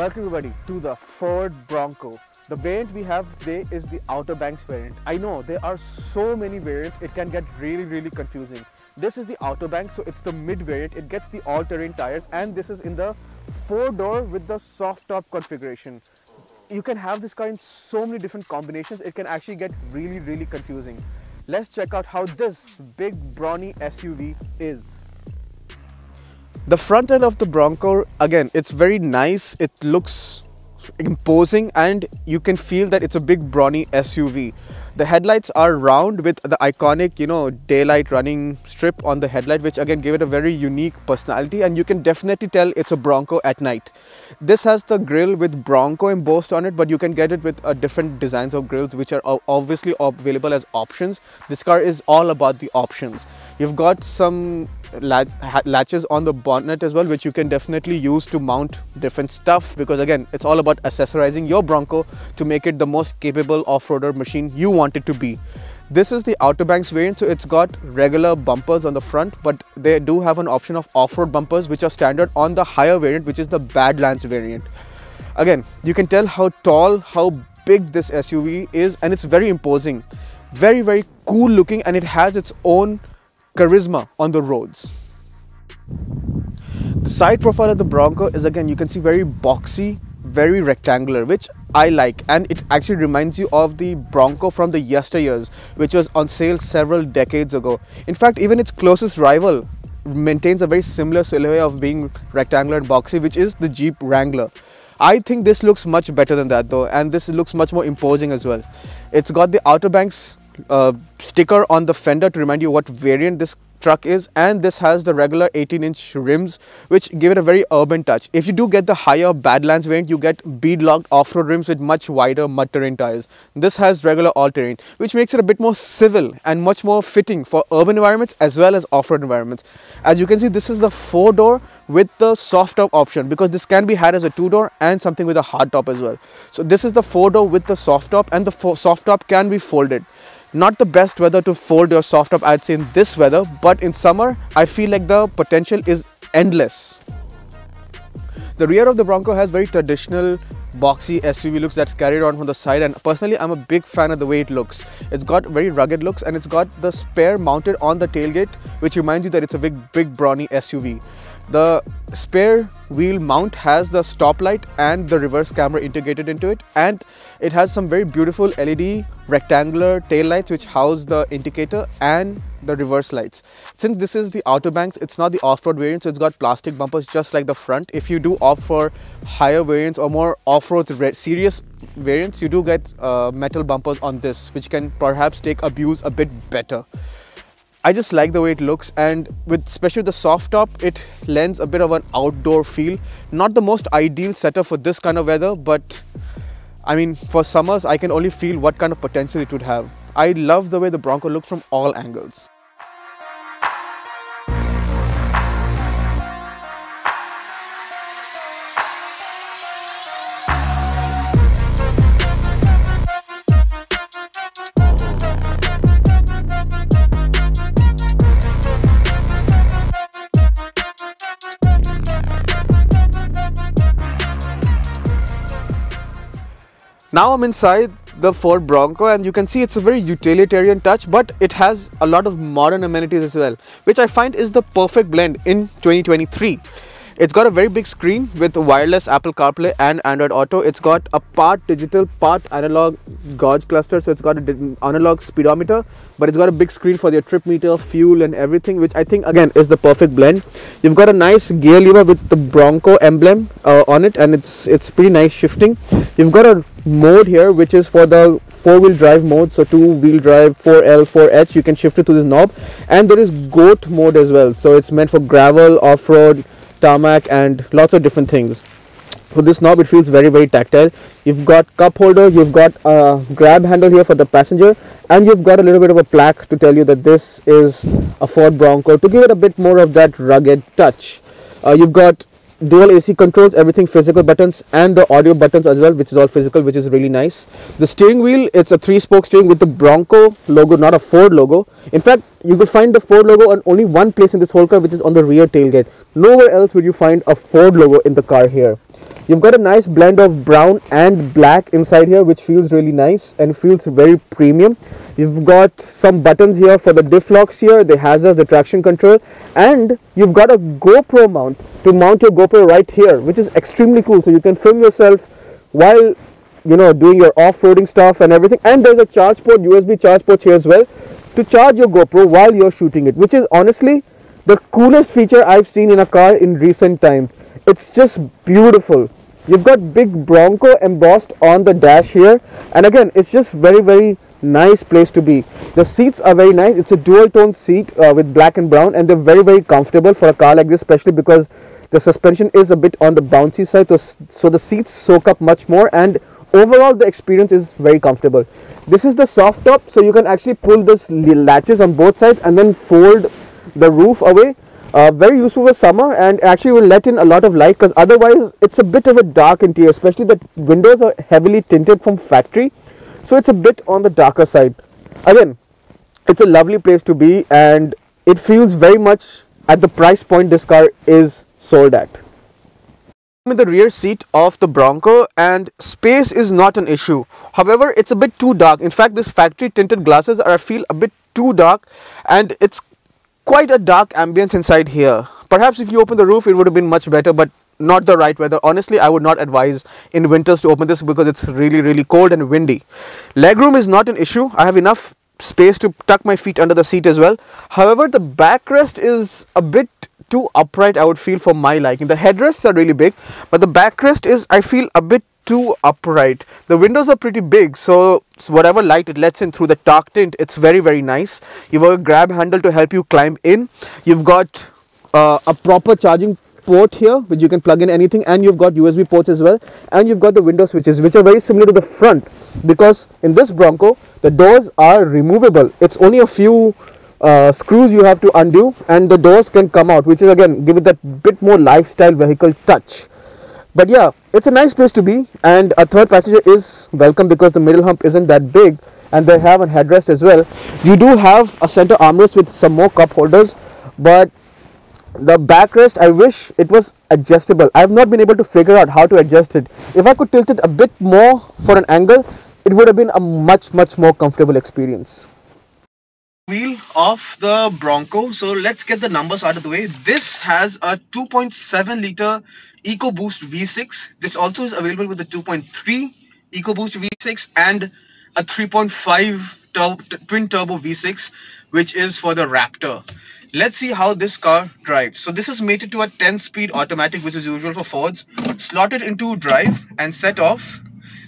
Welcome everybody to the Ford Bronco. The variant we have today is the Outer Banks variant. I know there are so many variants, it can get really really confusing. This is the Outer Banks, so it's the mid variant. It gets the all-terrain tires and this is in the four-door with the soft top configuration. You can have this car in so many different combinations, it can actually get really really confusing. Let's check out how this big brawny SUV is. The front end of the Bronco, again, it's very nice. It looks imposing and you can feel that it's a big brawny SUV. The headlights are round with the iconic, you know, daylight running strip on the headlight, which again gave it a very unique personality and you can definitely tell it's a Bronco at night. This has the grille with Bronco embossed on it, but you can get it with a different designs of grills, which are obviously available as options. This car is all about the options. You've got some latches on the bonnet as well which you can definitely use to mount different stuff because again it's all about accessorizing your Bronco to make it the most capable off-roader machine you want it to be. This is the Outer Banks variant so it's got regular bumpers on the front but they do have an option of off-road bumpers which are standard on the higher variant which is the Badlands variant. Again you can tell how tall, how big this SUV is and it's very imposing. Very very cool looking and it has its own charisma on the roads. The side profile of the Bronco is again you can see very boxy, very rectangular which I like and it actually reminds you of the Bronco from the yesteryears which was on sale several decades ago. In fact even its closest rival maintains a very similar silhouette of being rectangular and boxy which is the Jeep Wrangler. I think this looks much better than that though and this looks much more imposing as well. It's got the Outer Banks uh, sticker on the fender to remind you what variant this truck is. And this has the regular 18 inch rims which give it a very urban touch. If you do get the higher badlands variant you get bead locked off-road rims with much wider mud terrain tires. This has regular all-terrain which makes it a bit more civil and much more fitting for urban environments as well as off-road environments. As you can see this is the four door with the soft top option because this can be had as a two door and something with a hard top as well. So this is the four door with the soft top and the soft top can be folded not the best weather to fold your soft top I'd say in this weather but in summer I feel like the potential is endless. The rear of the Bronco has very traditional boxy SUV looks that's carried on from the side and personally I'm a big fan of the way it looks. It's got very rugged looks and it's got the spare mounted on the tailgate which reminds you that it's a big big brawny SUV. The spare wheel mount has the stoplight and the reverse camera integrated into it and it has some very beautiful LED rectangular tail lights which house the indicator and the reverse lights. Since this is the Outer Banks, it's not the off-road variant, so it's got plastic bumpers just like the front. If you do opt for higher variants or more off-road serious variants, you do get uh, metal bumpers on this, which can perhaps take abuse a bit better. I just like the way it looks and with especially the soft top it lends a bit of an outdoor feel not the most ideal setup for this kind of weather but I mean for summers I can only feel what kind of potential it would have I love the way the Bronco looks from all angles. Now I'm inside the Ford Bronco and you can see it's a very utilitarian touch but it has a lot of modern amenities as well which I find is the perfect blend in 2023. It's got a very big screen with wireless Apple CarPlay and Android Auto. It's got a part digital, part analog gauge cluster. So it's got an analog speedometer, but it's got a big screen for your trip meter, fuel and everything, which I think again is the perfect blend. You've got a nice gear lever with the Bronco emblem uh, on it and it's it's pretty nice shifting. You've got a mode here which is for the four-wheel drive mode. So two-wheel drive 4L 4H you can shift it to this knob. And there is goat mode as well. So it's meant for gravel off-road tarmac and lots of different things. For this knob it feels very very tactile. You've got cup holder you've got a grab handle here for the passenger and you've got a little bit of a plaque to tell you that this is a Ford Bronco. To give it a bit more of that rugged touch uh, you've got dual AC controls, everything physical buttons and the audio buttons as well, which is all physical, which is really nice. The steering wheel, it's a three-spoke steering with the Bronco logo, not a Ford logo. In fact, you could find the Ford logo on only one place in this whole car, which is on the rear tailgate. Nowhere else would you find a Ford logo in the car here. You've got a nice blend of brown and black inside here which feels really nice and feels very premium. You've got some buttons here for the diff locks here, the hazards, the traction control and you've got a GoPro mount to mount your GoPro right here which is extremely cool. So you can film yourself while you know doing your off-roading stuff and everything and there's a charge port, USB charge port here as well to charge your GoPro while you're shooting it which is honestly the coolest feature I've seen in a car in recent times. It's just beautiful you've got big bronco embossed on the dash here. And again it's just very very nice place to be. The seats are very nice. It's a dual tone seat uh, with black and brown and they're very very comfortable for a car like this especially because the suspension is a bit on the bouncy side. So, so the seats soak up much more and overall the experience is very comfortable. This is the soft top so you can actually pull this latches on both sides and then fold the roof away uh, very useful for summer and actually will let in a lot of light because otherwise it's a bit of a dark interior especially the windows are heavily tinted from factory so it's a bit on the darker side again it's a lovely place to be and it feels very much at the price point this car is sold at I'm in the rear seat of the Bronco and space is not an issue. However, it's a bit too dark. In fact, this factory tinted glasses are I feel a bit too dark and it's quite a dark ambience inside here. Perhaps if you open the roof, it would have been much better, but not the right weather. Honestly, I would not advise in winters to open this because it's really, really cold and windy. Legroom is not an issue. I have enough space to tuck my feet under the seat as well. However, the backrest is a bit too upright I would feel for my liking. The headrests are really big, but the backrest is I feel a bit too upright. The windows are pretty big, so whatever light it lets in through the dark tint, it's very, very nice. You've got a grab handle to help you climb in. You've got uh, a proper charging port here which you can plug in anything and you've got USB ports as well and you've got the window switches which are very similar to the front because in this Bronco the doors are removable it's only a few uh, screws you have to undo and the doors can come out which is again give it that bit more lifestyle vehicle touch but yeah it's a nice place to be. And a third passenger is welcome because the middle hump isn't that big. And they have a headrest as well. You do have a center armrest with some more cup holders. But the backrest I wish it was adjustable. I have not been able to figure out how to adjust it. If I could tilt it a bit more for an angle it would have been a much much more comfortable experience wheel of the Bronco. So let's get the numbers out of the way. This has a 2.7 liter EcoBoost V6. This also is available with the 2.3 EcoBoost V6 and a 3.5 turbo, twin turbo V6, which is for the Raptor. Let's see how this car drives. So this is mated to a 10 speed automatic, which is usual for Fords. Slotted into drive and set off.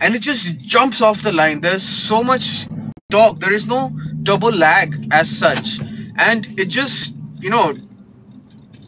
And it just jumps off the line. There's so much torque. There is no turbo lag as such. And it just you know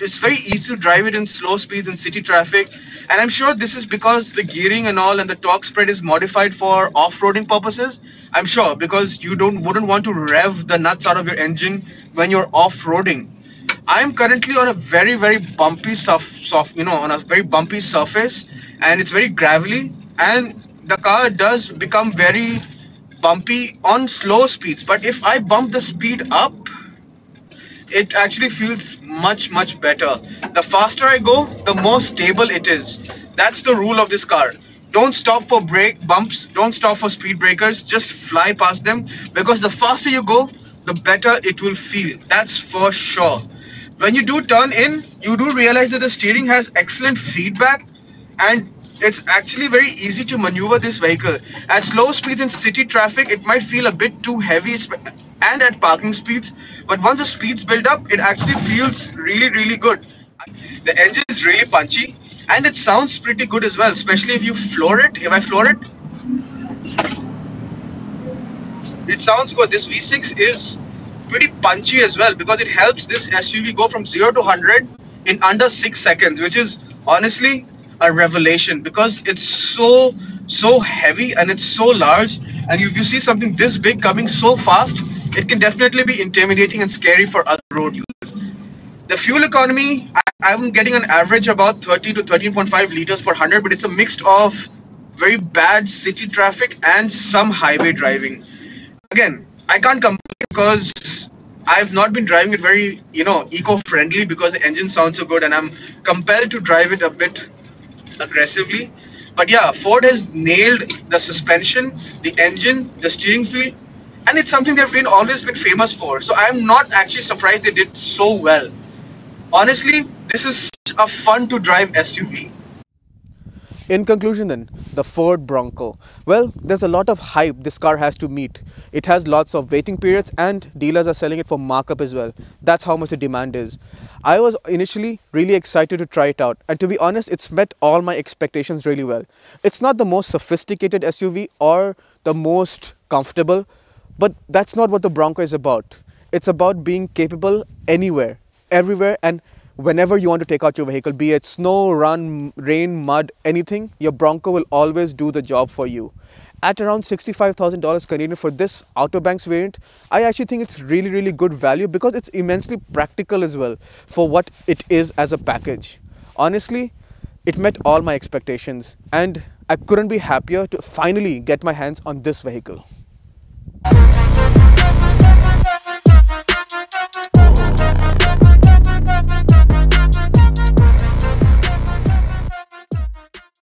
it's very easy to drive it in slow speeds in city traffic. And i'm sure this is because the gearing and all and the torque spread is modified for off-roading purposes. I'm sure because you don't wouldn't want to rev the nuts out of your engine when you're off-roading. I'm currently on a very very bumpy soft, soft you know on a very bumpy surface and it's very gravelly. And the car does become very bumpy on slow speeds but if I bump the speed up it actually feels much much better. The faster I go the more stable it is. That's the rule of this car. Don't stop for brake bumps. Don't stop for speed breakers. Just fly past them because the faster you go the better it will feel. That's for sure. When you do turn in you do realize that the steering has excellent feedback and it's actually very easy to maneuver this vehicle. At slow speeds in city traffic, it might feel a bit too heavy and at parking speeds, but once the speeds build up, it actually feels really, really good. The engine is really punchy and it sounds pretty good as well, especially if you floor it. If I floor it, it sounds good. This V6 is pretty punchy as well because it helps this SUV go from 0 to 100 in under 6 seconds, which is honestly a revelation because it's so so heavy and it's so large. And if you see something this big coming so fast it can definitely be intimidating and scary for other road users. The fuel economy I, am getting an average about 30 to 13.5 liters per 100 but it's a mix of very bad city traffic and some highway driving. Again i can't complain because I've not been driving it very, you know, eco-friendly because the engine sounds so good and I'm compelled to drive it a bit aggressively. But yeah, Ford has nailed the suspension, the engine, the steering feel, and it's something they've been always been famous for. So I'm not actually surprised they did so well. Honestly, this is a fun to drive SUV. In conclusion, then, the Ford Bronco. Well, there's a lot of hype this car has to meet. It has lots of waiting periods, and dealers are selling it for markup as well. That's how much the demand is. I was initially really excited to try it out, and to be honest, it's met all my expectations really well. It's not the most sophisticated SUV or the most comfortable, but that's not what the Bronco is about. It's about being capable anywhere, everywhere, and whenever you want to take out your vehicle, be it snow, run, rain, mud, anything, your Bronco will always do the job for you. At around $65,000 Canadian for this Outer Banks variant, I actually think it's really, really good value because it's immensely practical as well for what it is as a package. Honestly, it met all my expectations and I couldn't be happier to finally get my hands on this vehicle.